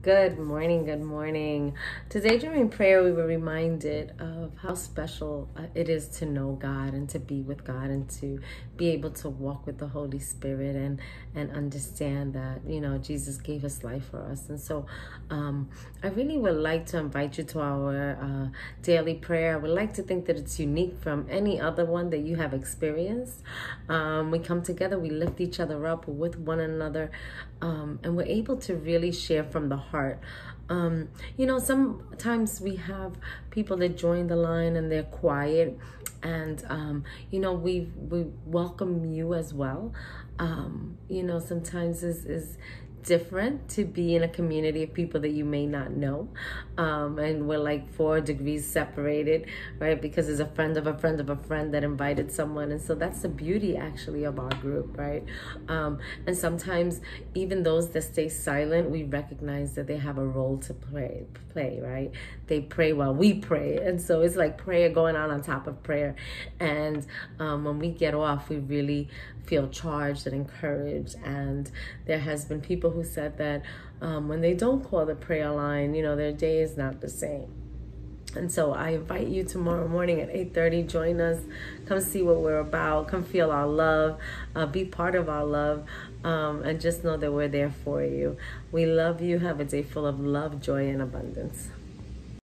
Good morning, good morning. Today during prayer, we were reminded of how special uh, it is to know God and to be with God and to be able to walk with the Holy Spirit and and understand that you know Jesus gave His life for us. And so, um, I really would like to invite you to our uh, daily prayer. I would like to think that it's unique from any other one that you have experienced. Um, we come together, we lift each other up with one another, um, and we're able to really share from the heart. Um, you know, sometimes we have people that join the line and they're quiet, and um, you know, we we welcome you as well. Um, you know, sometimes is is different to be in a community of people that you may not know. Um, and we're like four degrees separated, right? Because there's a friend of a friend of a friend that invited someone. And so that's the beauty actually of our group, right? Um, and sometimes even those that stay silent, we recognize that they have a role to play, play, right? They pray while we pray. And so it's like prayer going on on top of prayer. And um, when we get off, we really feel charged and encouraged. And there has been people who said that um, when they don't call the prayer line, you know, their day is not the same. And so I invite you tomorrow morning at 8:30. Join us. Come see what we're about. Come feel our love. Uh, be part of our love. Um, and just know that we're there for you. We love you. Have a day full of love, joy, and abundance.